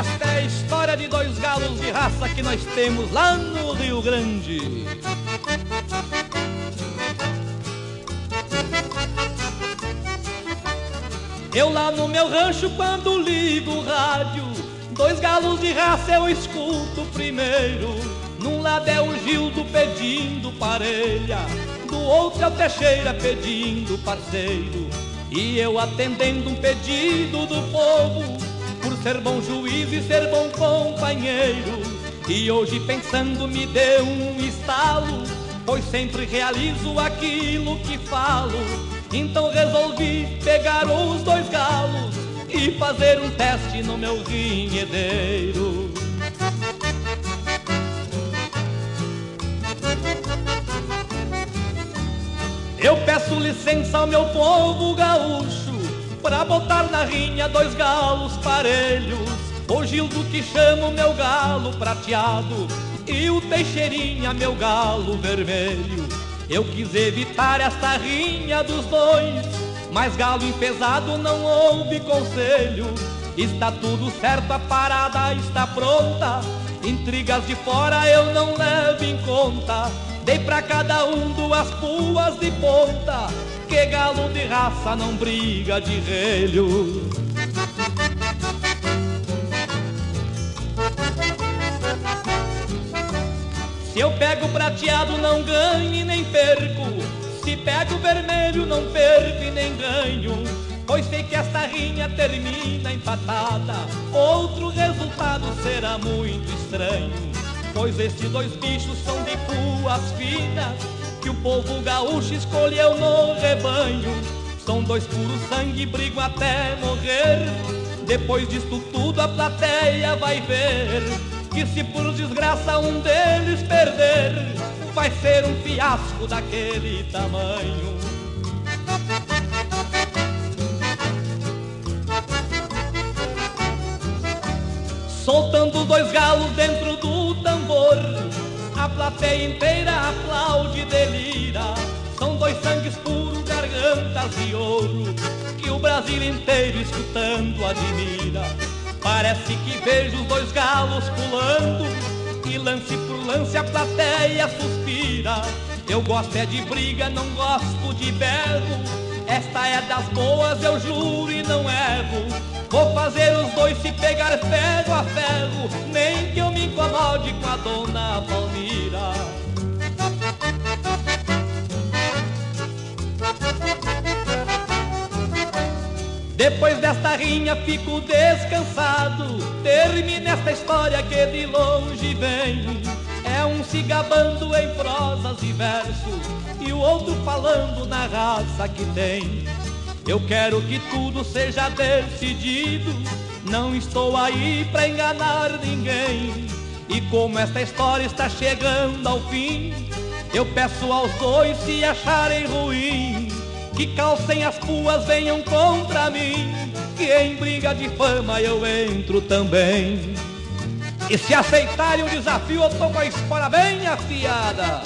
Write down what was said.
esta é a história de dois galos de raça que nós temos lá no Rio Grande. Eu lá no meu rancho, quando ligo o rádio, dois galos de raça eu escuto primeiro. Num lado é o Gildo pedindo parelha, do outro é o Teixeira pedindo parceiro. E eu atendendo um pedido do povo, por ser bom juiz e ser bom companheiro. E hoje pensando me deu um estalo, pois sempre realizo aquilo que falo. Então resolvi pegar os dois galos e fazer um teste no meu rinhedeiro. Eu peço licença ao meu povo gaúcho Pra botar na rinha dois galos parelhos O Gildo que chama o meu galo prateado E o Teixeirinha meu galo vermelho eu quis evitar esta rinha dos dois, mas galo empesado não houve conselho. Está tudo certo, a parada está pronta. Intrigas de fora eu não levo em conta. Dei pra cada um duas puas de ponta. Que galo de raça não briga de relho. Se eu pego prateado, não ganho e nem perco. Se pego vermelho, não perco e nem ganho. Pois sei que esta rinha termina empatada. Outro resultado será muito estranho. Pois estes dois bichos são de puas finas. Que o povo gaúcho escolheu no rebanho. São dois puros sangue, brigam até morrer. Depois disto tudo, a plateia vai ver que se por desgraça um deles perder, vai ser um fiasco daquele tamanho. Soltando dois galos dentro a plateia inteira aplaude e delira. São dois sangues puros, gargantas de ouro, que o Brasil inteiro escutando admira. Parece que vejo os dois galos pulando E lance por lance a plateia suspira Eu gosto é de briga, não gosto de berro Esta é das boas, eu juro e não erro Vou fazer os dois se pegar ferro a ferro Nem que eu me incomode com a dona Palmira Depois desta rinha fico descansado. Termina esta história que de longe vem. É um se gabando em prosas e versos, e o outro falando na raça que tem. Eu quero que tudo seja decidido. Não estou aí pra enganar ninguém. E como esta história está chegando ao fim, eu peço aos dois se acharem ruim que calcem as puas, venham contra mim, que em briga de fama eu entro também. E se aceitarem o desafio, eu tô com a espora bem afiada.